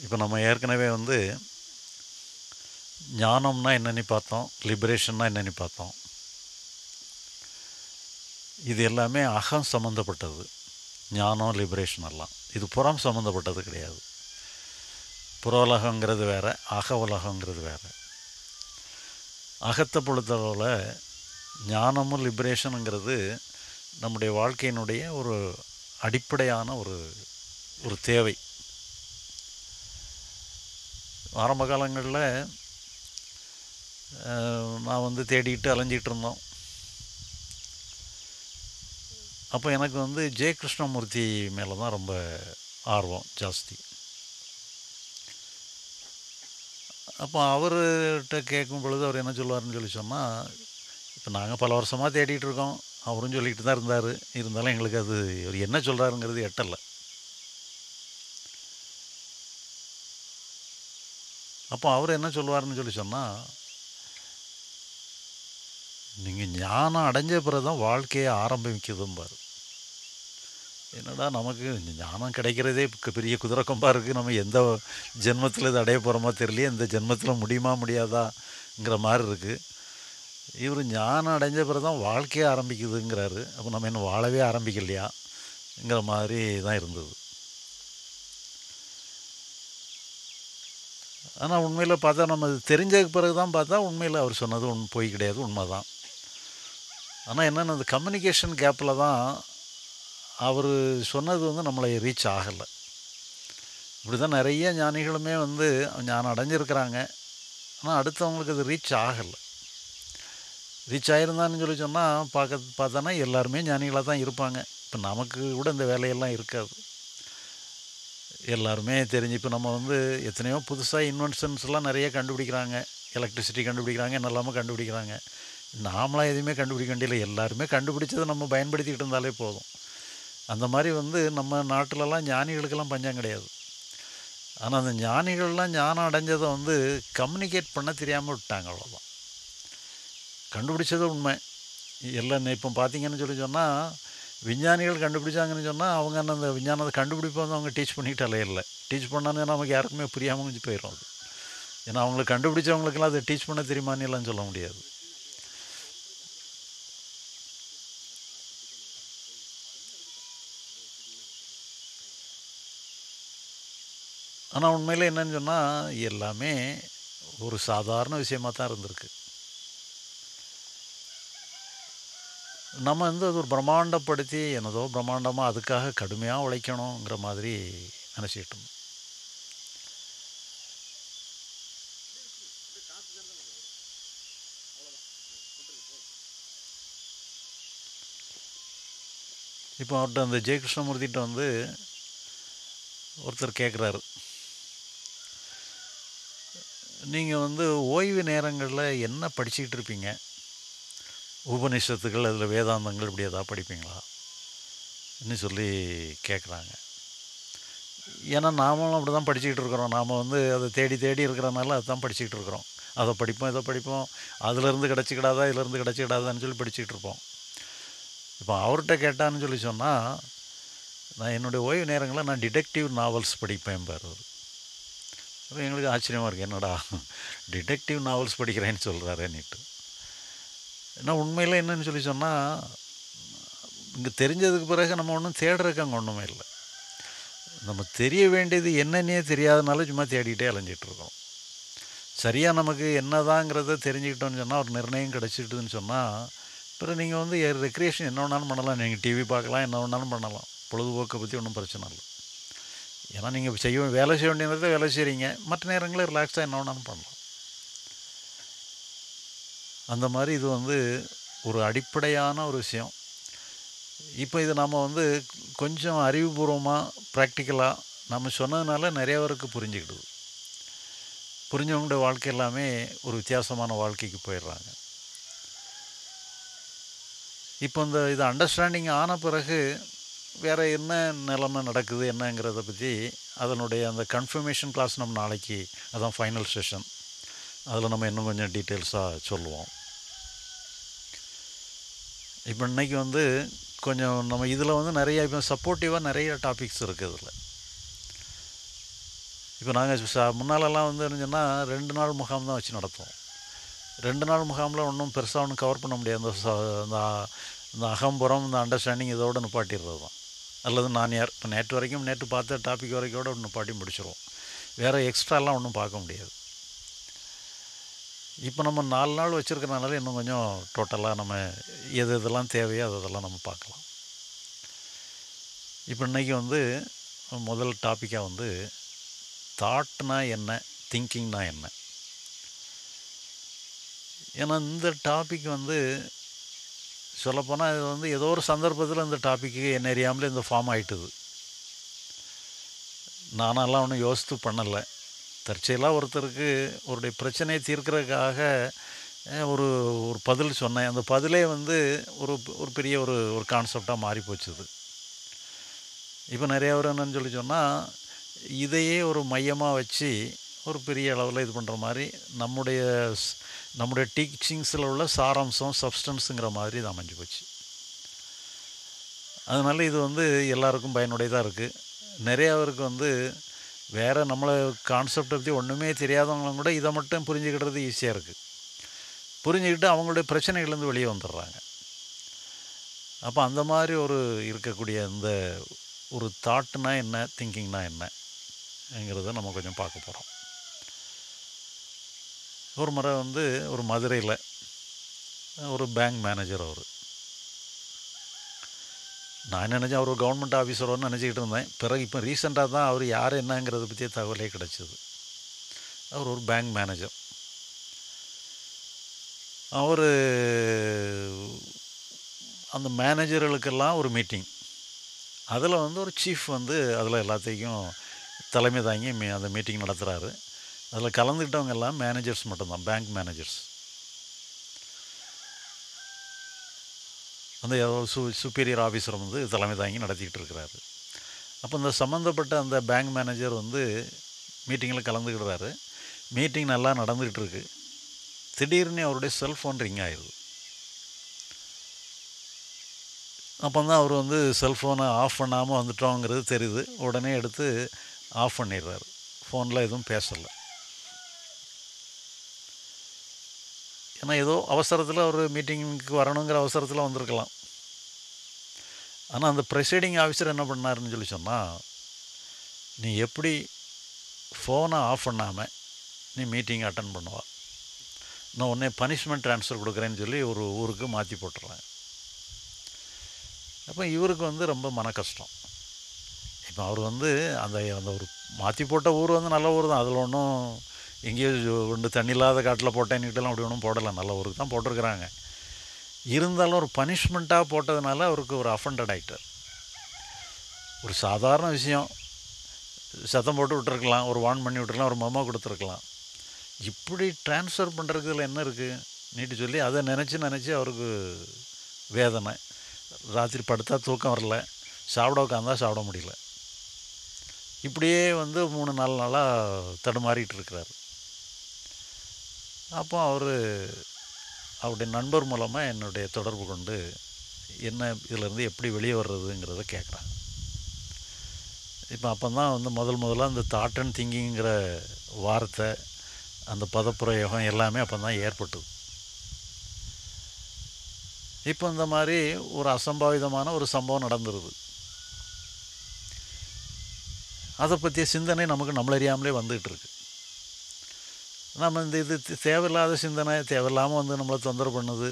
இப்போ நம்ம ஏற்கனவே வந்து ஞானம்னா என்னன்னு பார்த்தோம் லிபரேஷன்னா என்னன்னு பார்த்தோம். இது எல்லாமே அகம் சம்மந்தப்பட்டது ஞானம் லிபரேஷன் எல்லாம். இது புறம் சம்மந்தப்பட்டது கிடையாது. புற உலகங்கிறது வேற அக உலகங்கிறது வேற. அகத்தை பொறுத்தளவில் ஞானமும் லிபரேஷனுங்கிறது நம்முடைய வாழ்க்கையினுடைய ஒரு அடிப்படையான ஒரு ஒரு தேவை. ஆரம்ப காலங்களில் நான் வந்து தேடிட்டு அலைஞ்சிட்டு இருந்தோம். அப்போ எனக்கு வந்து ஜெய கிருஷ்ணமூர்த்தி மேலே தான் ரொம்ப ஆர்வம் ஜாஸ்தி. அப்போ அவர்கிட்ட கேட்கும் பொழுது அவர் என்ன சொல்லுவார்னு சொல்லி சொன்னால் இப்போ நாங்கள் பல வருஷமாக தேடிட்டு இருக்கோம். அவரும் சொல்லிகிட்டு தான் இருந்தார். இருந்தாலும் எங்களுக்கு அது அவர் என்ன சொல்கிறாருங்கிறது எட்டலை. அப்போ அவர் என்ன சொல்லுவார்னு சொல்லி சொன்னால் நீங்கள் ஞானம் அடைஞ்ச பிறகு தான் வாழ்க்கையை ஆரம்பிக்குதும்பார். என்னடா நமக்கு ஞானம் கிடைக்கிறதே பெரிய குதிரை கொம்பா இருக்குது நம்ம எந்த ஜென்மத்தில் இது அடைய போகிறோமோ தெரியலையே. இந்த ஜென்மத்தில் முடியுமா முடியாதாங்கிற மாதிரி இருக்குது இவர் ஞானம் அடைஞ்ச பிறகு தான் வாழ்க்கையே ஆரம்பிக்குதுங்கிறாரு. அப்போ நம்ம இன்னும் வாழவே ஆரம்பிக்கலையாங்கிற மாதிரி தான் இருந்தது. ஆனால் உண்மையில் பார்த்தா நம்ம தெரிஞ்சதுக்கு பிறகு தான் பார்த்தா உண்மையில் அவர் சொன்னது உண் பொய் கிடையாது உண்மை தான் ஆனால் என்னென்ன அந்த கம்யூனிகேஷன் கேப்பில் தான் அவர் சொன்னது வந்து நம்மளை ரீச் ஆகலை. இப்படி தான் நிறைய ஞானிகளுமே வந்து ஞானம் அடைஞ்சிருக்கிறாங்க. ஆனால் அடுத்தவங்களுக்கு அது ரீச் ஆகலை. ரீச் ஆகிருந்தான்னு சொல்லி சொன்னால் பார்க்க பார்த்தோன்னா எல்லாருமே ஞானிகளாக தான் இருப்பாங்க. இப்போ நமக்கு கூட இந்த வேலையெல்லாம் இருக்காது. எல்லாருமே தெரிஞ்சு இப்போ நம்ம வந்து எத்தனையோ புதுசாக இன்வென்ஷன்ஸ்லாம் நிறைய கண்டுபிடிக்கிறாங்க. எலக்ட்ரிசிட்டி கண்டுபிடிக்கிறாங்க என்னெல்லாமோ கண்டுபிடிக்கிறாங்க. நாமளாம் எதுவுமே கண்டுபிடிக்க வேண்டியதில்லை. எல்லாருமே கண்டுபிடிச்சதை நம்ம பயன்படுத்திக்கிட்டு இருந்தாலே போதும். அந்த மாதிரி வந்து நம்ம நாட்டிலலாம் ஞானிகளுக்கெல்லாம் பஞ்சம் கிடையாது. ஆனால் அந்த ஞானிகள்லாம் ஞானம் அடைஞ்சதை வந்து கம்யூனிகேட் பண்ண தெரியாமல் விட்டாங்க அவ்வளோதான் கண்டுபிடிச்சது உண்மை. எல்லாம் இப்போ பார்த்தீங்கன்னு சொல்லி சொன்னால் விஞ்ஞானிகள் கண்டுபிடிச்சாங்கன்னு சொன்னால் அவங்க என்ன அந்த விஞ்ஞானத்தை கண்டுபிடிப்பை வந்து அவங்க டீச் பண்ணிக்கிட்டு அலையில டீச் பண்ணான்னு நமக்கு யாருக்குமே புரியாமல் முடிஞ்சு போயிடும் அது. ஏன்னா அவங்களுக்கு கண்டுபிடிச்சவங்களுக்கெல்லாம் அதை டீச் பண்ண தெரியுமான்னு எல்லாம் சொல்ல முடியாது. ஆனால் உண்மையில் என்னன்னு சொன்னால் எல்லாமே ஒரு சாதாரண விஷயமாக தான் இருந்திருக்கு. நம்ம வந்து அது ஒரு பிரம்மாண்டப்படுத்தி என்னதோ பிரம்மாண்டமாக அதுக்காக கடுமையாக உழைக்கணுங்கிற மாதிரி நினச்சிக்கிட்டு இப்போ அவர்கிட்ட அந்த ஜெயகிருஷ்ணமூர்த்திகிட்ட வந்து ஒருத்தர் கேட்குறாரு நீங்கள் வந்து ஓய்வு நேரங்களில் என்ன படிச்சுக்கிட்டு இருப்பீங்க? உபநிஷத்துக்கள் அதில் வேதாந்தங்கள் இப்படி எதாவது படிப்பீங்களா? இன்னும் சொல்லி கேட்குறாங்க ஏன்னா நாமளும் அப்படி தான் படிச்சுக்கிட்டு இருக்கிறோம். நாம் வந்து அதை தேடி தேடி இருக்கிறனால அதுதான் படிச்சுக்கிட்டு இருக்கிறோம். அதை படிப்போம் இதை படிப்போம். அதுலேருந்து கிடச்சிக்கிடாதா இதுலேருந்து கிடச்சிக்கிடாதான்னு சொல்லி படிச்சுக்கிட்டு இருப்போம். இப்போ அவர்கிட்ட கேட்டான்னு சொல்லி சொன்னால் நான் என்னுடைய ஓய்வு நேரங்களில் நான் டிடெக்டிவ் நாவல்ஸ் படிப்பேன் பாரு அவர். அப்போ எங்களுக்கு ஆச்சரியமாக இருக்குது என்னடா டிடெக்டிவ் நாவல்ஸ் படிக்கிறேன்னு சொல்கிறாரேன்னுட்டு ஏன்னா உண்மையில் என்னன்னு சொல்லி சொன்னால் இங்கே தெரிஞ்சதுக்கு பிறகு நம்ம ஒன்றும் தேடுறதுக்கு அங்கே ஒன்றுமே இல்லை. நம்ம தெரிய வேண்டியது என்னன்னே தெரியாதனால சும்மா தேடிக்கிட்டே அலைஞ்சிட்ருக்கோம் சரியாக நமக்கு என்னதாங்கிறத தெரிஞ்சுக்கிட்டோன்னு சொன்னால் ஒரு நிர்ணயம் கிடச்சிட்டுதுன்னு சொன்னால் பிறகு நீங்கள் வந்து ரெக்ரியேஷன் என்ன வேணாலும் பண்ணலாம். நீங்கள் டிவி பார்க்கலாம் என்ன வேணாலும் பண்ணலாம். பொழுதுபோக்கை பற்றி ஒன்றும் பிரச்சனை இல்லை. ஏன்னா நீங்கள் செய்ய வேலை செய்ய வேண்டிய நேரத்தை வேலை செய்கிறீங்க மற்ற நேரங்களில் ரிலாக்ஸாக என்ன வேணாலும் பண்ணலாம். அந்த மாதிரி இது வந்து ஒரு அடிப்படையான ஒரு விஷயம். இப்போ இது நம்ம வந்து கொஞ்சம் அறிவுபூர்வமாக ப்ராக்டிக்கலாக நம்ம சொன்னதுனால நிறைய பேருக்கு புரிஞ்சுக்கிடுது. புரிஞ்சவங்களுடைய வாழ்க்கை எல்லாமே ஒரு வித்தியாசமான வாழ்க்கைக்கு போயிடுறாங்க. இப்போ இந்த இது அண்டர்ஸ்டாண்டிங் ஆன பிறகு வேறு என்ன நிலைமை நடக்குது என்னங்கிறத பற்றி அதனுடைய அந்த கன்ஃபர்மேஷன் கிளாஸ் நம்ம நாளைக்கு அதான் ஃபைனல் செஷன் அதில் நம்ம இன்னும் கொஞ்சம் டீட்டெயில்ஸாக சொல்லுவோம். இப்போ இன்னைக்கு வந்து கொஞ்சம் நம்ம இதில் வந்து நிறைய இப்போ சப்போர்ட்டிவாக நிறைய டாபிக்ஸ் இருக்குது இதில். இப்போ நாங்கள் முன்னாலெல்லாம் வந்து என்னச்சுன்னா ரெண்டு நாள் முகாம் தான் வச்சு நடத்துவோம். ரெண்டு நாள் முகாமில் ஒன்றும் பெருசாக ஒன்றும் கவர் பண்ண முடியாது. அந்த இந்த அகம்புறம் இந்த அண்டர்ஸ்டாண்டிங் இதோட நிப்பாட்டிடுறது தான். அல்லது நான் யார் இப்போ நேற்று வரைக்கும் நேற்று பார்த்த டாபிக் வரைக்கும் கூட நிப்பாட்டி முடிச்சிடுவோம் வேறு எக்ஸ்ட்ராலாம் ஒன்றும் பார்க்க முடியாது. இப்போ நம்ம நாலு நாள் வச்சுருக்கறனால இன்னும் கொஞ்சம் டோட்டலாக நம்ம எது எதெல்லாம் தேவையோ அது அதெல்லாம் நம்ம பார்க்கலாம். இப்போ இன்றைக்கி வந்து முதல் டாப்பிக்காக வந்து தாட்னா என்ன திங்கிங்னா என்ன? ஏன்னா இந்த டாபிக் வந்து சொல்லப்போனால் இது வந்து ஏதோ ஒரு சந்தர்ப்பத்தில் இந்த டாப்பிக்கு என்ன அறியாமலே இந்த ஃபார்ம் ஆகிட்டுது நானெல்லாம் ஒன்றும் யோசித்து பண்ணலை. தற்செயலாக ஒருத்தருக்கு அவருடைய பிரச்சனையை தீர்க்கிறதுக்காக ஒரு ஒரு பதில் சொன்னேன். அந்த பதிலே வந்து ஒரு ஒரு பெரிய ஒரு ஒரு கான்செப்டாக மாறி போச்சுது இப்போ நிறைய பேர் என்னன்னு சொல்லி சொன்னால் இதையே ஒரு மையமாக வச்சு ஒரு பெரிய அளவில் இது பண்ணுற மாதிரி நம்முடைய நம்முடைய டீச்சிங்ஸில் உள்ள சாராம்சம் சப்ஸ்டன்ஸுங்கிற மாதிரி இது அமைஞ்சு போச்சு. அதனால் இது வந்து எல்லாருக்கும் பயனுடையதாக இருக்குது நிறையா பேருக்கு வந்து வேறு நம்மளை கான்செப்டை பற்றி ஒன்றுமே தெரியாதவங்களும் கூட இதை மட்டும் புரிஞ்சுக்கிறது ஈஸியாக இருக்குது புரிஞ்சுக்கிட்டு அவங்களுடைய பிரச்சனைகள்லேருந்து வெளியே வந்துடுறாங்க. அப்போ அந்த மாதிரி ஒரு இருக்கக்கூடிய இந்த ஒரு தாட்னா என்ன திங்கிங்னா என்னங்கிறத நம்ம கொஞ்சம் பார்க்க போகிறோம் ஒரு முறை வந்து ஒரு மதுரையில் ஒரு பேங்க் மேனேஜர் அவர் நான் நினச்சேன் அவர் கவர்மெண்ட் ஆஃபீஸரோன்னு நினச்சிக்கிட்டு இருந்தேன். பிறகு இப்போ ரீசெண்டாக தான் அவர் யார் என்னங்கிறத பற்றிய தகவலே கிடச்சிது. அவர் ஒரு பேங்க் மேனேஜர் அவர் அந்த மேனேஜர்களுக்கெல்லாம் ஒரு மீட்டிங் அதில் வந்து ஒரு சீஃப் வந்து அதில் எல்லாத்தையும் தலைமை தாங்கி மீ- அந்த மீட்டிங் நடத்துகிறாரு அதில் கலந்துக்கிட்டவங்க எல்லாம் மேனேஜர்ஸ் மட்டும்தான் பேங்க் மேனேஜர்ஸ் அந்த சு சுப்பீரியர் ஆஃபீஸர் வந்து தலைமை தாங்கி நடத்திக்கிட்டு இருக்கிறாரு. அப்போ இந்த சம்மந்தப்பட்ட அந்த பேங்க் மேனேஜர் வந்து மீட்டிங்கில் கலந்துக்கிடுறாரு. மீட்டிங் நல்லா நடந்துக்கிட்டு இருக்கு. திடீர்னு அவருடைய செல்ஃபோன் ரிங் ஆயிடுது. அப்போ தான் அவர் வந்து செல்ஃபோனை ஆஃப் பண்ணாமல் வந்துட்டோங்கிறது தெரியுது. உடனே எடுத்து ஆஃப் பண்ணிடுறாரு. ஃபோனில் எதுவும் பேசலை. ஏன்னா ஏதோ அவசரத்தில் ஒரு மீட்டிங்க்கு வரணுங்கிற அவசரத்தில் வந்திருக்கலாம். ஆனால் அந்த ப்ரெசைடிங் ஆஃபீஸர் என்ன பண்ணாருன்னு சொல்லி சொன்னால் நீ எப்படி ஃபோனை ஆஃப் பண்ணாமல் நீ மீட்டிங் அட்டன் பண்ணுவா? நான் உடனே பனிஷ்மெண்ட் ட்ரான்ஸ்ஃபர் கொடுக்குறேன்னு சொல்லி ஒரு ஊருக்கு மாற்றி போட்டுறேன். அப்போ இவருக்கு வந்து ரொம்ப மன கஷ்டம். இப்போ அவர் வந்து அந்த அந்த ஒரு மாற்றி போட்ட ஊர் வந்து நல்ல ஊர் தான். அதில் ஒன்றும் எங்கேயோ ஒன்று தண்ணி இல்லாத காட்டில் போட்டேன்னுக்கிட்டலாம் அப்படி ஒன்றும் போடலை. நல்ல ஊருக்கு தான் போட்டிருக்கிறாங்க. இருந்தாலும் ஒரு பனிஷ்மெண்ட்டாக போட்டதுனால அவருக்கு ஒரு அஃபண்டட் ஆகிட்டார் ஒரு சாதாரண விஷயம். சத்தம் போட்டு விட்டுருக்கலாம் ஒரு வான் பண்ணி விட்டுருக்கலாம் ஒரு மொமோ கொடுத்துருக்கலாம். இப்படி ட்ரான்ஸ்ஃபர் பண்ணுறதுல என்ன இருக்குது நீட்டு சொல்லி அதை நினச்சி நினச்சி அவருக்கு வேதனை. ராத்திரி படுத்தா தூக்கம் வரல. சாப்பிட உட்காந்தா சாப்பிட முடியல. இப்படியே வந்து மூணு நாலு நாளாக தடுமாறிட்டு இருக்கிறாரு. அப்போ அவர் அவருடைய நண்பர் மூலமாக என்னுடைய தொடர்பு கொண்டு என்ன இதிலேருந்து எப்படி வெளியே வர்றதுங்கிறத கேட்குறாங்க. இப்போ அப்போ தான் வந்து முதல் முதல்ல அந்த தாட் அண்ட் திங்கிங்கிற வார்த்தை அந்த பதப்பிரயோகம் எல்லாமே அப்போ தான் ஏற்பட்டது. இப்போ இந்த மாதிரி ஒரு அசம்பாவிதமான ஒரு சம்பவம் நடந்துருது. அதை பற்றிய சிந்தனை நமக்கு நம்மளறியாமலே வந்துகிட்டு இருக்குது நம்ம இந்த இது தேவையில்லாத சிந்தனை தேவையில்லாமல் வந்து நம்மளை தொந்தரவு பண்ணுது.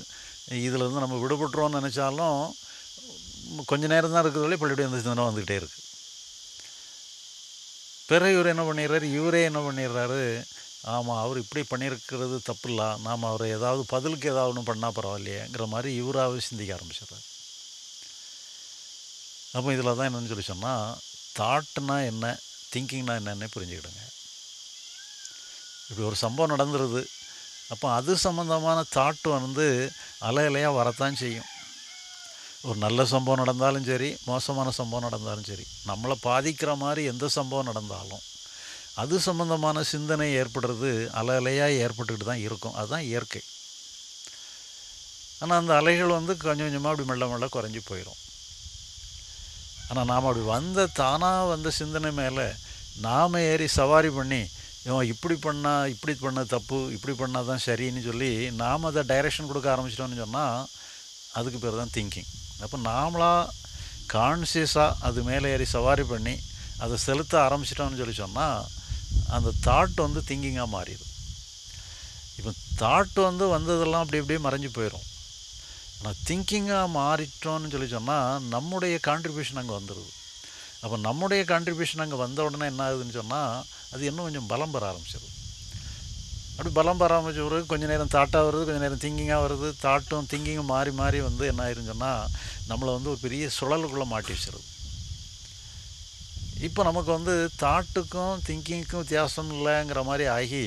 இதிலேருந்து நம்ம விடுபட்டுறோம்னு நினச்சாலும் கொஞ்ச நேரம் தான் இருக்கிறதுல பள்ளியோட இந்த சிந்தனை வந்துக்கிட்டே இருக்குது பிறகு இவர் என்ன பண்ணிடுறாரு? இவரே என்ன பண்ணிடுறாரு? ஆமாம் அவர் இப்படி பண்ணியிருக்கிறது தப்பு இல்லை நாம் அவரை ஏதாவது பதிலுக்கு ஏதாவது ஒன்று பண்ணால் பரவாயில்லையேங்கிற மாதிரி இவராகவே சிந்திக்க ஆரம்பிச்சிடுறாரு. அப்போ இதில் தான் என்னன்னு சொல்லி சொன்னால் தாட்னா என்ன திங்கிங்னா என்னென்னு புரிஞ்சுக்கிடுங்க. இப்படி ஒரு சம்பவம் நடந்துருது. அப்போ அது சம்மந்தமான தாட் வந்து அலையலையாக வரத்தான் செய்யும். ஒரு நல்ல சம்பவம் நடந்தாலும் சரி மோசமான சம்பவம் நடந்தாலும் சரி நம்மளை பாதிக்கிற மாதிரி எந்த சம்பவம் நடந்தாலும் அது சம்பந்தமான சிந்தனை ஏற்படுறது அலையலையாக ஏற்பட்டுக்கிட்டு தான் இருக்கும். அதுதான் இயற்கை. ஆனால் அந்த அலைகள் வந்து கொஞ்சம் கொஞ்சமாக அப்படி மெல்ல மெல்ல குறைஞ்சி போயிடும். ஆனால் நாம் அப்படி வந்த தானாக வந்த சிந்தனை மேலே நாம் ஏறி சவாரி பண்ணி இவன் இப்படி பண்ணால் இப்படி பண்ண தப்பு இப்படி பண்ணால் தான் சரின்னு சொல்லி நாம் அதை டைரெக்ஷன் கொடுக்க ஆரம்பிச்சிட்டோம்னு சொன்னால் அதுக்கு பேர் தான் திங்கிங் அப்போ நாமளாக கான்சியஸாக அது மேலே ஏறி சவாரி பண்ணி அதை செலுத்த ஆரம்பிச்சிட்டோம்னு சொல்லி சொன்னால் அந்த தாட் வந்து திங்கிங்காக மாறிடும். இப்போ தாட் வந்து வந்ததெல்லாம் அப்படி அப்படியே மறைஞ்சு போயிடும் ஆனால் திங்கிங்காக மாறிட்டோம்னு சொல்லி சொன்னால் நம்முடைய கான்ட்ரிபியூஷன் அங்கே வந்துடுது அப்போ நம்முடைய கான்ட்ரிபியூஷன் அங்கே வந்த உடனே என்ன ஆகுதுன்னு சொன்னால் அது இன்னும் கொஞ்சம் பலம் பெற ஆரம்பிச்சிடும் அப்படி பலம் பெற ஆரம்பிச்ச பிறகு கொஞ்சம் நேரம் தாட்டாக வருது கொஞ்சம் நேரம் திங்கிங்காக வருது. தாட்டும் திங்கிங்கும் மாறி மாறி வந்து என்ன ஆயிருன்னு சொன்னால் நம்மளை வந்து ஒரு பெரிய சுழலுக்குள்ளே மாட்டி வச்சிருது. இப்போ நமக்கு வந்து தாட்டுக்கும் திங்கிங்க்கும் வித்தியாசம் இல்லைங்கிற மாதிரி ஆகி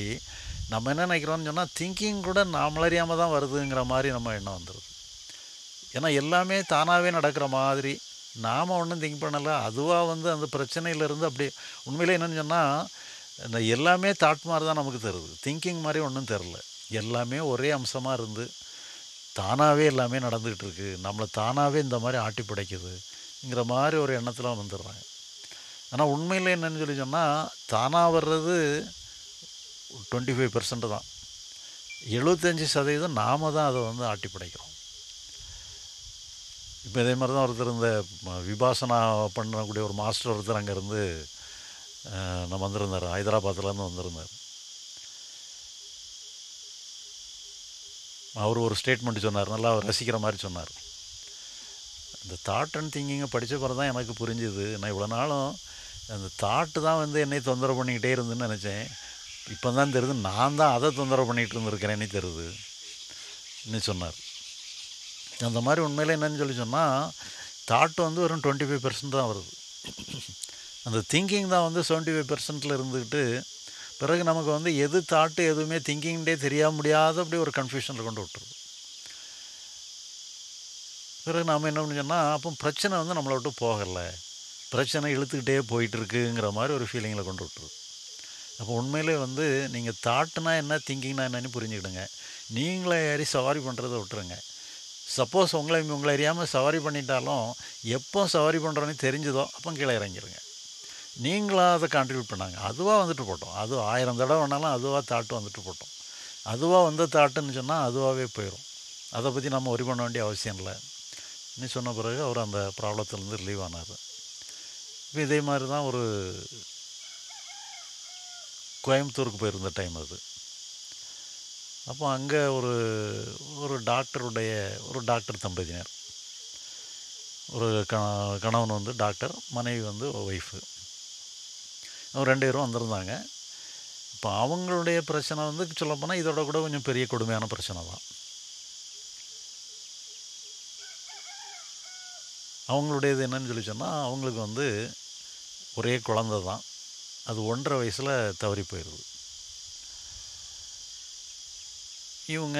நம்ம என்ன நினைக்கிறோம்னு சொன்னால் திங்கிங் கூட நாமளறியாமல் தான் வருதுங்கிற மாதிரி நம்ம எண்ணம் வந்துடுது ஏன்னா எல்லாமே தானாகவே நடக்கிற மாதிரி நாம் ஒன்றும் திங்க் பண்ணலை அதுவாக வந்து அந்த பிரச்சனையிலேருந்து அப்படி உண்மையிலே என்னென்னு சொன்னால் எல்லாமே தாட் மாதிரி தான் நமக்கு தருது திங்கிங் மாதிரி ஒன்றும் தெரில. எல்லாமே ஒரே அம்சமாக இருந்து தானாகவே எல்லாமே நடந்துக்கிட்டு இருக்கு. நம்மளை தானாகவே இந்த மாதிரி ஆட்டி படைக்குதுங்கிற மாதிரி ஒரு எண்ணத்தில் வந்துடுறாங்க. ஆனால் உண்மையில் என்னென்னு சொல்லி சொன்னால் தானாக வர்றது டுவெண்ட்டி ஃபைவ் பர்சன்ட் தான். எழுபத்தஞ்சி சதவீதம் நாம் தான் அதை வந்து ஆட்டி படைக்கிறோம். இப்போ இதே மாதிரி தான் ஒருத்தர் இந்த ம- விபாசனா பண்ணக்கூடிய ஒரு மாஸ்டர் ஒருத்தர் அங்கேருந்து நான் வந்திருந்தார் ஹைதராபாத்லேருந்து வந்திருந்தார் அவர் ஒரு ஸ்டேட்மெண்ட் சொன்னார் நல்லா அவர் ரசிக்கிற மாதிரி சொன்னார் இந்த தாட் அண்ட் திங்கிங்கை படித்த பிறகு தான் எனக்கு புரிஞ்சுது நான் இவ்வளோ நாளும் அந்த தாட்டு தான் வந்து என்னை தொந்தரவு பண்ணிக்கிட்டே இருந்துன்னு நினச்சேன் இப்போ தான் தெரியுது நான் தான் அதை தொந்தரவு பண்ணிகிட்டு இருந்திருக்கிறேன்னு தெரியுது இன்னும் சொன்னார் அந்த மாதிரி உண்மையில் என்னன்னு சொல்லி சொன்னால் தாட் வந்து வெறும் டுவெண்ட்டி ஃபைவ் பர்சன்ட் தான் வருது அந்த திங்கிங் தான் வந்து செவன்ட்டி ஃபைவ் பர்சன்ட்டில் இருந்துக்கிட்டு பிறகு நமக்கு வந்து எது தாட்டு எதுவுமே திங்கிங்டே தெரிய முடியாத அப்படி ஒரு கன்ஃபியூஷனில் கொண்டு விட்டுருது பிறகு நாம் என்ன பண்ணோம்னா அப்போ பிரச்சனை வந்து நம்மளை விட்டு போகலை. பிரச்சனை இழுத்துக்கிட்டே போயிட்டுருக்குங்கிற மாதிரி ஒரு ஃபீலிங்கில் கொண்டு விட்டுருது அப்போ உண்மையிலே வந்து நீங்கள் தாட்டுனா என்ன திங்கிங்னா என்னன்னு புரிஞ்சுக்கிடுங்க. நீங்களே ஏறி சவாரி பண்ணுறதை விட்டுருங்க. சப்போஸ் உங்களை உங்களை அறியாமல் சவாரி பண்ணிட்டாலும் எப்போ சவாரி பண்ணுறோன்னு தெரிஞ்சதோ அப்போ கீழே இறங்கிருங்க. நீங்களாக அதை கான்ட்ரிபியூட் பண்ணாங்க. அதுவாக வந்துட்டு போட்டோம். அது ஆயிரம் தடவை வேணாலும் அதுவாக தாட்டு வந்துட்டு போட்டோம். அதுவாக வந்த தாட்டுன்னு சொன்னால் அதுவாகவே போயிடும் அதை பற்றி நம்ம ஒரி பண்ண வேண்டிய அவசியம் இல்லை. இன்னும் சொன்ன பிறகு அவர் அந்த ப்ராப்ளத்துலேருந்து ரிலீவ் ஆனார். இப்போ இதே மாதிரி தான் ஒரு கோயம்புத்தூருக்கு போயிருந்த டைம் அது. அப்போ அங்கே ஒரு ஒரு டாக்டருடைய ஒரு டாக்டர் தம்பதியினர். ஒரு க கணவன் வந்து டாக்டர் மனைவி வந்து ஒய்ஃபு ரெண்டு பேரும் வந்திருந்தாங்க. இப்போ அவங்களுடைய பிரச்சனை வந்து சொல்லப்போனால் இதோட கூட கொஞ்சம் பெரிய கொடுமையான பிரச்சனை தான். அவங்களுடையது என்னன்னு சொல்லி சொன்னால் அவங்களுக்கு வந்து ஒரே குழந்தை தான். அது ஒன்றரை வயசில் தவறி போயிடுது இவங்க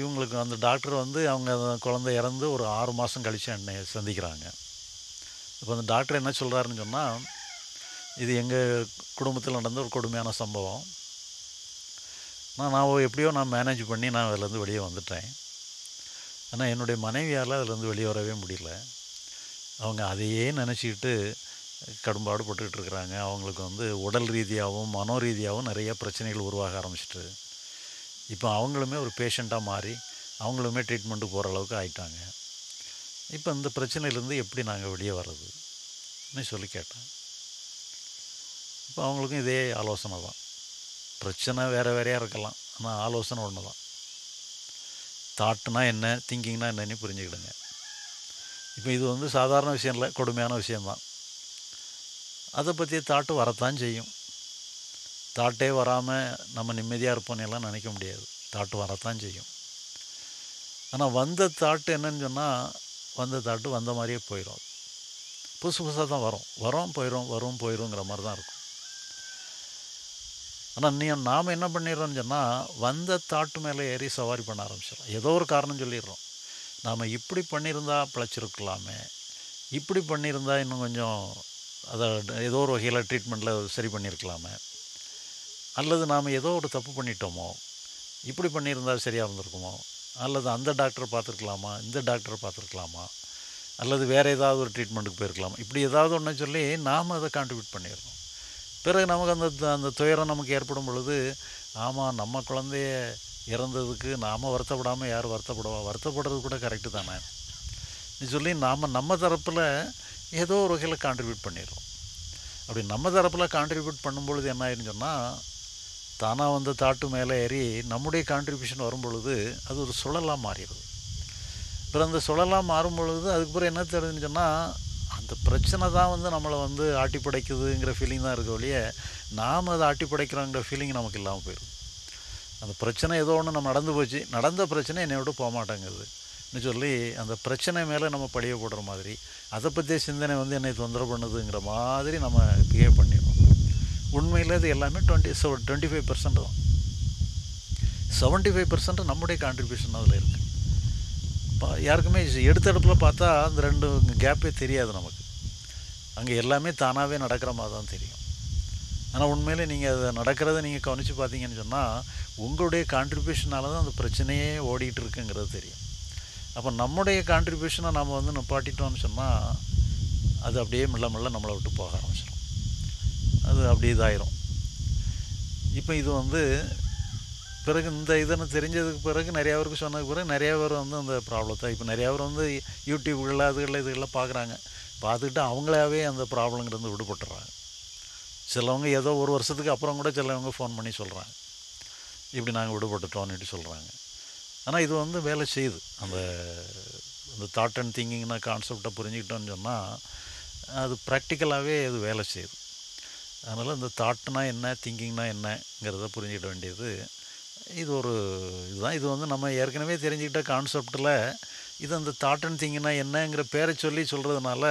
இவங்களுக்கு அந்த டாக்டர் வந்து அவங்க அந்த குழந்தை இறந்து ஒரு ஆறு மாதம் கழித்து என்னை சந்திக்கிறாங்க. இப்போ அந்த டாக்டர் என்ன சொல்கிறாருன்னு சொன்னால் இது எங்கள் குடும்பத்தில் நடந்த ஒரு கொடுமையான சம்பவம். நான் நான் எப்படியோ நான் மேனேஜ் பண்ணி நான் அதிலேருந்து வெளியே வந்துட்டேன். ஆனால் என்னுடைய மனைவியால் அதிலேருந்து வெளியே வரவே முடியல. அவங்க அதையே நினச்சிக்கிட்டு கடும்பாடு பட்டுக்கிட்டு இருக்கிறாங்க. அவங்களுக்கு வந்து உடல் ரீதியாகவும் மனோ ரீதியாகவும் நிறைய பிரச்சனைகள் உருவாக ஆரம்பிச்சிட்டு. இப்போ அவங்களுமே ஒரு பேஷண்ட்டாக மாறி அவங்களுமே ட்ரீட்மெண்ட்டு போகிற அளவுக்கு ஆயிட்டாங்க. இப்போ இந்த பிரச்சனையிலேருந்து எப்படி நாங்கள் வெளியே வர்றதுன்னு சொல்லி கேட்டேன் இப்போ அவங்களுக்கும் இதே ஆலோசனை தான். பிரச்சனை வேறு வேறையாக இருக்கலாம். ஆனால் ஆலோசனை ஒன்று தான். தாட்டுனா என்ன திங்கிங்னா என்னன்னு புரிஞ்சுக்கிடுங்க. இப்போ இது வந்து சாதாரண விஷயம் இல்லை கொடுமையான விஷயந்தான் அதை பற்றி தாட்டு வரத்தான் செய்யும். தாட்டே வராமல் நம்ம நிம்மதியாக இருப்போன்னு எல்லாம் நினைக்க முடியாது. தாட்டு வரத்தான் செய்யும். ஆனால் வந்த தாட்டு என்னன்னு சொன்னால் வந்த தாட்டு வந்த மாதிரியே போயிடும் புதுசு புதுசாக தான் வரும். வரும் போயிடும் வரும் போயிடுங்கிற மாதிரி தான் இருக்கும். ஆனால் நீ நாம் என்ன பண்ணிடுறோம்னு சொன்னால் வந்த தாட்டு மேலே ஏறி சவாரி பண்ண ஆரம்பிச்சிடும் ஏதோ ஒரு காரணம் சொல்லிடுறோம். நாம் இப்படி பண்ணியிருந்தா பிழைச்சிருக்கலாமே. இப்படி பண்ணியிருந்தா இன்னும் கொஞ்சம் அதை ஏதோ ஒரு வகையில் ட்ரீட்மெண்ட்டில் சரி பண்ணியிருக்கலாமே. அல்லது நாம் ஏதோ ஒரு தப்பு பண்ணிட்டோமோ? இப்படி பண்ணியிருந்தா சரியாக இருந்திருக்குமோ? அல்லது அந்த டாக்டரை பார்த்துருக்கலாமா? இந்த டாக்டரை பார்த்துருக்கலாமா? அல்லது வேறு ஏதாவது ஒரு ட்ரீட்மெண்ட்டுக்கு போயிருக்கலாமா. இப்படி ஏதாவது ஒன்று சொல்லி நாம் அதை கான்ட்ரிபியூட் பண்ணிடுறோம் பிறகு நமக்கு அந்த அந்த துயரம் நமக்கு ஏற்படும் பொழுது ஆமாம் நம்ம குழந்தைய இறந்ததுக்கு நாம் வருத்தப்படாமல் யார் வருத்தப்படுவா? வருத்தப்படுறது கூட கரெக்டு தானே. நீ சொல்லி நாம் நம்ம தரப்பில் ஏதோ ஒரு வகையில் கான்ட்ரிபியூட் பண்ணிடுறோம். அப்படி நம்ம தரப்பில் கான்ட்ரிபியூட் பண்ணும்பொழுது என்ன ஆயிருன்னு சொன்னால் தானாக வந்து தாட்டு மேலே ஏறி நம்முடைய கான்ட்ரிபியூஷன் வரும் பொழுது அது ஒரு சுழலாக மாறிடுது. அப்புறம் அந்த சுழலாக மாறும் பொழுது அதுக்கப்புறம் என்ன தெரியுதுன்னு சொன்னால் அந்த பிரச்சனை தான் வந்து நம்மளை வந்து ஆட்டி படைக்குதுங்கிற ஃபீலிங் தான் இருக்க ஒழிய நாம் அதை ஆட்டி படைக்கிறோங்கிற ஃபீலிங் நமக்கு இல்லாமல் போயிடும். அந்த பிரச்சனை ஏதோ ஒன்று நம்ம நடந்து போச்சு நடந்த பிரச்சனை என்னை விட்டு போக மாட்டேங்குதுன்னு சொல்லி அந்த பிரச்சனை மேலே நம்ம பழிய போடுற மாதிரி அதை பற்றிய சிந்தனை வந்து என்னை தொந்தரவு பண்ணுதுங்கிற மாதிரி நம்ம பிஹேவ் பண்ணிடுறோம். உண்மையில் இது எல்லாமே twenty seven twenty five percent தான். செவன்ட்டி ஃபைவ் பர்சன்ட் நம்முடைய கான்ட்ரிபியூஷன் அதில் இருக்குது யாருக்குமே எடுத்த இடத்துல பார்த்தா அந்த ரெண்டு கேப்பே தெரியாது நமக்கு. அங்கே எல்லாமே தானாகவே நடக்கிற மாதிரி தான் தெரியும். ஆனால் உண்மையிலே நீங்கள் அதை நடக்கிறத நீங்கள் கவனித்து பார்த்தீங்கன்னு சொன்னால் உங்களுடைய கான்ட்ரிபியூஷனால தான் அந்த பிரச்சனையே ஓடிட்டு இருக்குங்கிறது தெரியும். அப்போ நம்முடைய கான்ட்ரிபியூஷனை நம்ம வந்து நிப்பாட்டிட்டோம்னு சொன்னால் அது அப்படியே மெல்ல மெல்ல நம்மளை விட்டு போக ஆரம்பிச்சிடும் அது அப்படியே இதாயிரும். இப்போ இது வந்து பிறகு இந்த இதுன்னு தெரிஞ்சதுக்கு பிறகு நிறையா பேருக்கு சொன்னதுக்கு பிறகு நிறையா பேர் வந்து அந்த ப்ராப்ளத்தை இப்போ நிறையா பேர் வந்து யூடியூப்களில் அதுகளில் இதுகளில் பார்க்குறாங்க பார்த்துக்கிட்டு அவங்களாவே அந்த ப்ராப்ளங்கிறது விடுபட்டுறாங்க. சிலவங்க ஏதோ ஒரு வருஷத்துக்கு அப்புறம் கூட சிலவங்க ஃபோன் பண்ணி சொல்கிறாங்க இப்படி நாங்கள் விடுபட்டுட்டோம்னுட்டு சொல்கிறாங்க ஆனால் இது வந்து வேலை செய்யுது. அந்த அந்த தாட் அண்ட் திங்கிங்னா கான்செப்டை புரிஞ்சுக்கிட்டோன்னு சொன்னால் அது ப்ராக்டிக்கலாகவே அது வேலை செய்யுது. அதனால் இந்த தாட்னா என்ன திங்கிங்னா என்னங்கிறத புரிஞ்சுக்கிட வேண்டியது இது ஒரு இதுதான். இது வந்து நம்ம ஏற்கனவே தெரிஞ்சுக்கிட்ட கான்செப்டில் இது அந்த தாட் அண்ட் திங்கிங்னா என்னங்கிற பேரை சொல்லி சொல்கிறதுனால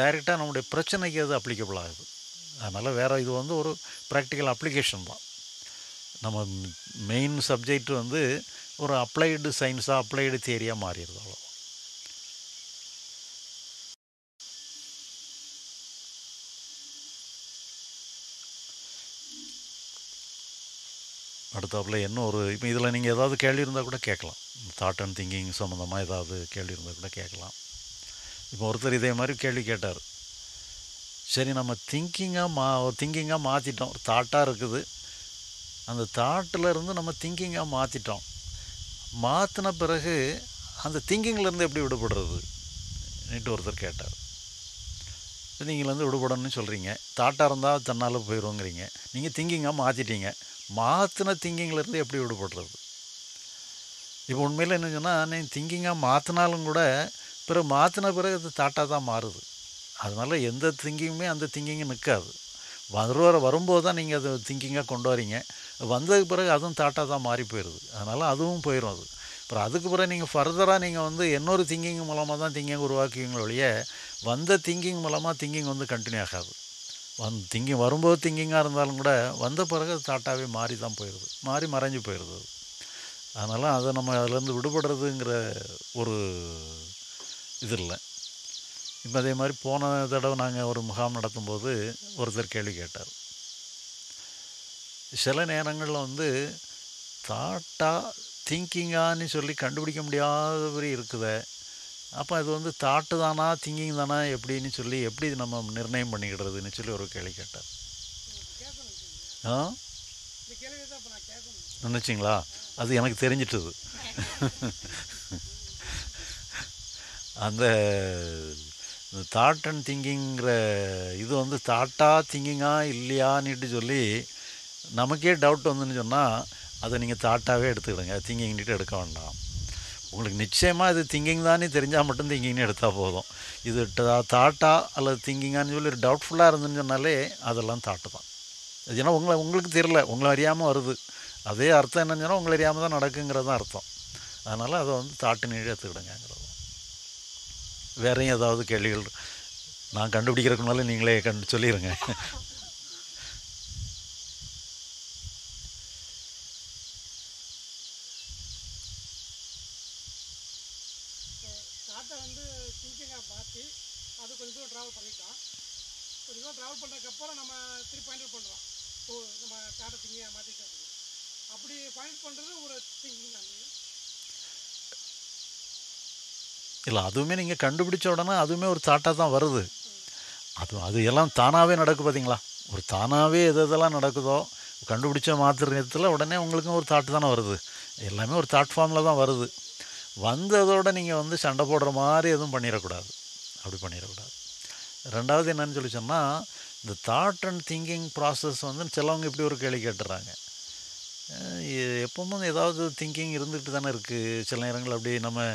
டைரெக்டாக நம்முடைய பிரச்சனைக்கு அது அப்ளிகபிள் ஆகுது. அதனால் வேறு இது வந்து ஒரு ப்ராக்டிக்கல் அப்ளிகேஷன் தான். நம்ம மெயின் சப்ஜெக்ட் வந்து ஒரு அப்ளைடு சயின்ஸாக அப்ளைடு தியரியாக மாறிடுது அவ்வளோ அடுத்தாப்புல என்ன ஒரு இப்போ இதில் நீங்கள் ஏதாவது கேள்வி இருந்தால் கூட கேட்கலாம். தாட் அண்ட் திங்கிங் சம்மந்தமாக ஏதாவது கேள்வி இருந்தால் கூட கேட்கலாம். இப்போ ஒருத்தர் இதே மாதிரி கேள்வி கேட்டார். சரி நம்ம திங்கிங்காக மா திங்கிங்காக மாற்றிட்டோம் ஒரு தாட்டாக இருக்குது. அந்த தாட்டில் இருந்து நம்ம திங்கிங்காக மாற்றிட்டோம் மாற்றின பிறகு அந்த திங்கிங்லேருந்து எப்படி விடுபடுறது? நேற்று ஒருத்தர் கேட்டார். திங்கிங்லேருந்து விடுபடணும்னு சொல்கிறீங்க தாட்டாக இருந்தால் தன்னால் போயிடுவோங்கிறீங்க நீங்கள் திங்கிங்காக மாற்றிட்டீங்க மாற்றின திங்கிங்லேருந்து எப்படி விடுபடுறது? இப்போ உண்மையில் என்ன சொன்னால் நீ திங்கிங்காக மாற்றினாலும் கூட பிறகு மாற்றின பிறகு அது தாட்டாக தான் மாறுது. அதனால் எந்த திங்கிங்குமே அந்த திங்கிங்கும் நிற்காது வருவார வரும்போது தான் நீங்கள் அதை திங்கிங்காக கொண்டு வரீங்க. வந்ததுக்கு பிறகு அதுவும் தாட்டாக தான் மாறி போயிடுது அதனால் அதுவும் போயிடும் அது. அப்புறம் அதுக்கு பிறகு நீங்கள் ஃபர்தராக நீங்கள் வந்து இன்னொரு திங்கிங் மூலமாக தான் திங்கிங் உருவாக்குவீங்களே வந்த திங்கிங் மூலமாக திங்கிங் வந்து கண்டினியூ ஆகாது. வந் திங்கிங் வரும்போது திங்கிங்காக இருந்தாலும் கூட வந்த பிறகு அது தாட்டாகவே மாறி தான் போயிடுது மாறி மறைஞ்சு போயிடுது அதனால் அதை நம்ம அதிலேருந்து விடுபடுறதுங்கிற ஒரு இது இல்லை. இப்போ அதே மாதிரி போன தடவை நாங்கள் ஒரு முகாம் நடத்தும்போது ஒருத்தர் கேள்வி கேட்டார். சில நேரங்களில் வந்து தாட்டாக திங்கிங்கான்னு சொல்லி கண்டுபிடிக்க முடியாதபடி இருக்குதே. அப்போ அது வந்து தாட்டு தானா திங்கிங் தானா எப்படின்னு சொல்லி எப்படி நம்ம நிர்ணயம் பண்ணிக்கிடுறதுன்னு சொல்லி ஒரு கேள்வி கேட்டார். ஆ? நினச்சிங்களா? அது எனக்கு தெரிஞ்சிட்டது. அந்த தாட் அண்ட் திங்கிங்கிற இது வந்து தாட்டா திங்கிங்கா இல்லையான்னுட்டு சொல்லி நமக்கே டவுட் வந்துன்னு சொன்னால் அதை நீங்கள் தாட்டாகவே எடுத்துக்கிடுங்க. திங்கிங்கிட்டு எடுக்க வேண்டாம். உங்களுக்கு நிச்சயமாக இது திங்கிங் தானே தெரிஞ்சால் மட்டும் திங்கிங்னு எடுத்தால் போதும். இது தாட்டா அல்லது திங்கிங்கான்னு சொல்லி ஒரு டவுட்ஃபுல்லாக இருந்துன்னு சொன்னாலே அதெல்லாம் தாட்டு தான். அது ஏன்னா உங்களை உங்களுக்கு தெரில உங்களை அறியாமல் வருது. அதே அர்த்தம் என்னன்னு சொன்னால் உங்களை அறியாமல் தான் நடக்குங்கிறது தான் அர்த்தம். அதனால் அதை வந்து தாட்டு நீழி எடுத்துக்கிடுங்கிறது வேறையும் ஏதாவது கேள்விகள் நான் கண்டுபிடிக்கிறதுக்குனாலும் நீங்களே கண்டு சொல்லிடுங்க தாட்டை வந்து சிங்கிங்காக மாற்றி அது கொஞ்சம் தூரம் ட்ராவல் பண்ணிட்டோம். கொஞ்சம் தூரம் ட்ராவல் பண்ணுறதுக்கப்புறம் நம்ம திருப்பி பாயிண்ட் பண்ணுறோம் ஓ நம்ம காட்டை திங்கிங்காக மாற்றிட்டோம் அப்படி பாயிண்ட் பண்ணுறது ஒரு திங்கிங் தான். இல்லை அதுவுமே நீங்கள் கண்டுபிடிச்ச உடனே அதுவுமே ஒரு தாட்டாக தான் வருது. அது அது எல்லாம் தானாகவே நடக்கு பார்த்தீங்களா ஒரு தானாகவே எது எதெல்லாம் நடக்குதோ கண்டுபிடிச்ச மாத்திர நேரத்தில் உடனே உங்களுக்கும் ஒரு தாட் தானே வருது. எல்லாமே ஒரு தாட் ஃபார்மில் தான் வருது. வந்ததோட நீங்கள் வந்து சண்டை போடுற மாதிரி எதுவும் பண்ணிடக்கூடாது. அப்படி பண்ணிடக்கூடாது. ரெண்டாவது என்னன்னு சொல்லி சொன்னால் இந்த தாட் அண்ட் திங்கிங் ப்ராசஸ் வந்து சிலவங்க இப்படி ஒரு கேள்வி கேட்டுறாங்க. எப்பவும் ஏதாவது திங்கிங் இருந்துகிட்டு தானே இருக்குது சில நேரங்கள் அப்படி நம்ம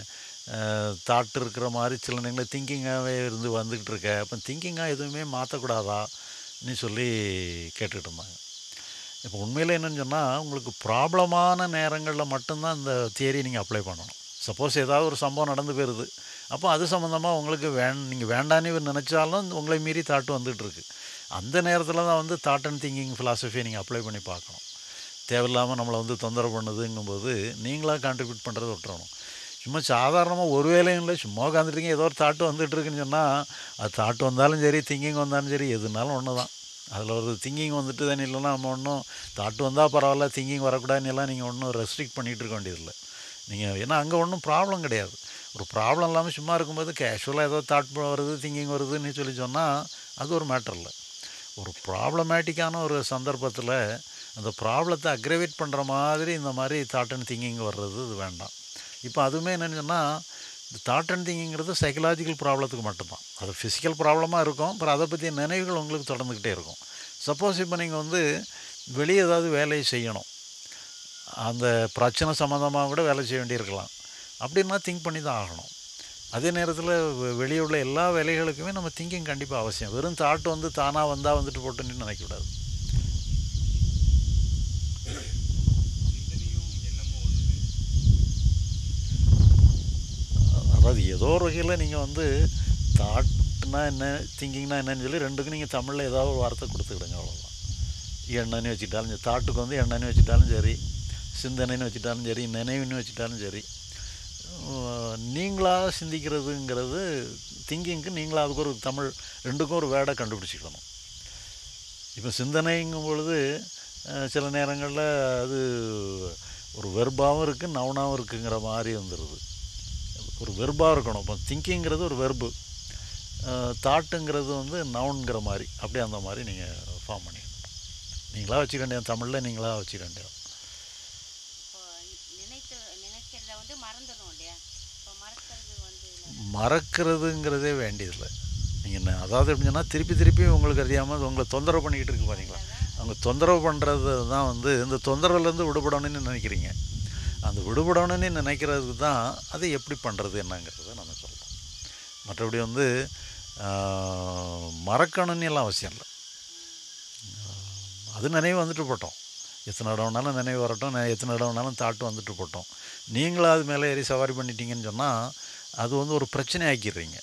தாட் இருக்கிற மாதிரி சில நேரங்களில் திங்கிங்காகவே இருந்து வந்துக்கிட்டு இருக்க. அப்போ திங்கிங்காக எதுவுமே மாற்றக்கூடாதான்னு சொல்லி கேட்டுக்கிட்டு இருந்தாங்க. இப்போ உண்மையில் என்னென்னு சொன்னால் உங்களுக்கு ப்ராப்ளமான நேரங்களில் மட்டும்தான் இந்த தியரி நீங்கள் அப்ளை பண்ணணும். சப்போஸ் ஏதாவது ஒரு சம்பவம் நடந்து போயிருது. அப்போ அது சம்மந்தமாக உங்களுக்கு வேண் நீங்கள் வேண்டான்னு நினச்சாலும் உங்களை மீறி தாட்டு வந்துகிட்ருக்கு அந்த நேரத்தில் தான் வந்து தாட் அண்ட் திங்கிங் ஃபிலாசபியை நீங்கள் அப்ளை பண்ணி பார்க்கணும். தேவையில்லாமல் நம்மளை வந்து தொந்தரவு பண்ணுதுங்கும்போது நீங்களாக கான்ட்ரிபியூட் பண்ணுறது விட்டுறணும். சும்மா சாதாரணமாக ஒரு வேலையும் இல்லை சும்மா உட்காந்துட்டீங்க ஏதோ ஒரு தாட்டு வந்துட்டுருக்குன்னு சொன்னால் அது தாட்டு வந்தாலும் சரி திங்கிங் வந்தாலும் சரி எதுனாலும் ஒன்று தான். அதில் ஒரு திங்கிங் வந்துட்டு தானே இல்லைன்னா நம்ம ஒன்றும் தாட்டு வந்தால் பரவாயில்ல திங்கிங் வரக்கூடாதுன்னு எல்லாம் நீங்கள் ஒன்றும் ரெஸ்ட்ரிக்ட் பண்ணிகிட்டு இருக்க வேண்டியதில்லை. நீங்கள் ஏன்னா அங்கே ஒன்றும் ப்ராப்ளம் கிடையாது. ஒரு ப்ராப்ளம் இல்லாமல் சும்மா இருக்கும்போது கேஷுவலாக ஏதோ தாட் வருது திங்கிங் வருதுன்னு சொல்லி சொன்னால் அது ஒரு மேட்டர் இல்லை. ஒரு ப்ராப்ளமேட்டிக்கான ஒரு சந்தர்ப்பத்தில் அந்த ப்ராப்ளத்தை அக்ரவேட் பண்ணுற மாதிரி இந்த மாதிரி தாட் அண்ட் திங்கிங் வர்றது இது வேண்டாம். இப்போ அதுவுமே என்னென்னு சொன்னால் இந்த தாட் அண்ட் திங்கிங்கிறது சைக்கலாஜிக்கல் ப்ராப்ளத்துக்கு மட்டும்தான். அது ஃபிசிக்கல் ப்ராப்ளமாக இருக்கும் அப்புறம் அதை பற்றிய நினைவுகள் உங்களுக்கு தொடர்ந்துக்கிட்டே இருக்கும். சப்போஸ் இப்போ நீங்கள் வந்து வெளியே ஏதாவது வேலையை செய்யணும். அந்த பிரச்சனை சம்மந்தமாக கூட வேலை செய்ய வேண்டியிருக்கலாம். அப்படின்னா திங்க் பண்ணி தான் ஆகணும். அதே நேரத்தில் வெ- வெளியே உள்ள எல்லா வேலைகளுக்குமே நம்ம திங்கிங் கண்டிப்பாக அவசியம். வெறும் தாட் வந்து தானாக வந்தால் வந்துட்டு போட்டுன்னு நினைக்கக்கூடாது ஒன்று அதாவது ஏதோ ஒரு வகையில் நீங்கள் வந்து தாட்னா என்ன திங்கிங்னா என்னன்னு சொல்லி ரெண்டுக்கும் நீங்கள் தமிழில் ஏதாவது ஒரு வார்த்தை கொடுத்துக்கிடுங்க அவ்வளோதான் எண்ணன்னு வச்சுட்டாலும் சரி தாட்டுக்கு வந்து எண்ணன்னு வச்சுட்டாலும் சரி சிந்தனைன்னு வச்சுட்டாலும் சரி நினைவுன்னு வச்சுட்டாலும் சரி நீங்களாக சிந்திக்கிறதுங்கிறது திங்கிங்க்கு நீங்களாக அதுக்கு ஒரு தமிழ் ரெண்டுக்கும் ஒரு வேர்டை கண்டுபிடிச்சிக்கணும். இப்போ சிந்தனைங்கும் பொழுது சில நேரங்களில் அது ஒரு வெர்பாகவும் இருக்குது நவுனாகவும் இருக்குங்கிற மாதிரி வந்துடுது ஒரு வெர்பாக இருக்கணும். இப்போ திங்கிங்கிறது ஒரு வெர்பு தாட்டுங்கிறது வந்து நவுன்கிற மாதிரி. அப்படியே அந்த மாதிரி நீங்கள் ஃபார்ம் பண்ணிக்கணும். நீங்களாக வச்சுக்க வேண்டிய தமிழில் நீங்களாக வச்சுக்க வேண்டியது இப்போ நினைத்து நினைக்கிறத வந்து மறந்துடணும் இல்லையா இப்போ மறக்கிறது வந்து என்ன? மறக்கிறதுங்கிறதே வேண்டியதில்லை. நீங்கள் என்ன அதாவது எப்படி சொன்னால் திருப்பி திருப்பி உங்களுக்கு அறியாமல் உங்களை தொந்தரவு பண்ணிக்கிட்டு இருக்கு பார்த்தீங்களா அவங்க தொந்தரவு பண்ணுறது தான் வந்து இந்த தொந்தரவுலேருந்து விடுபடணும்னு நினைக்கிறீங்க. அந்த விடுபடணும்னு நினைக்கிறதுக்கு தான் அதை எப்படி பண்ணுறது என்னங்கிறத நம்ம சொல்கிறோம் மற்றபடி வந்து மறக்கணும்னு எல்லாம் அவசியம் இல்லை. அது நினைவு வந்துட்டு போட்டோம். எத்தனை இடம் வேணாலும் நினைவு வரட்டும் எத்தனை இடம் வேணாலும் தாட்டு வந்துட்டு போட்டோம். நீங்களும் அது மேலே ஏறி சவாரி பண்ணிட்டீங்கன்னு சொன்னால் அது வந்து ஒரு பிரச்சனை ஆக்கிடுறீங்க